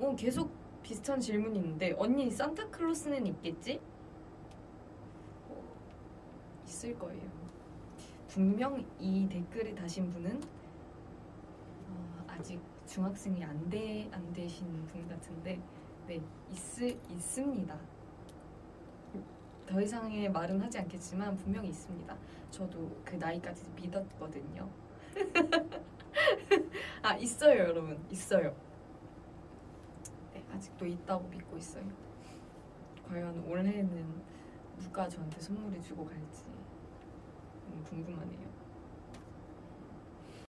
어 계속 비슷한 질문이 있는데 언니 산타클로스는 있겠지? 어, 있을 거예요. 분명 이 댓글을 다신 분은 어, 아직 중학생이 안돼 안 되신 분 같은데 네 있을 있습니다. 더 이상의 말은 하지 않겠지만 분명히 있습니다. 저도 그 나이까지 믿었거든요. 아 있어요 여러분 있어요. 네 아직도 있다고 믿고 있어요. 과연 올해는 누가 저한테 선물을 주고 갈지 음, 궁금하네요.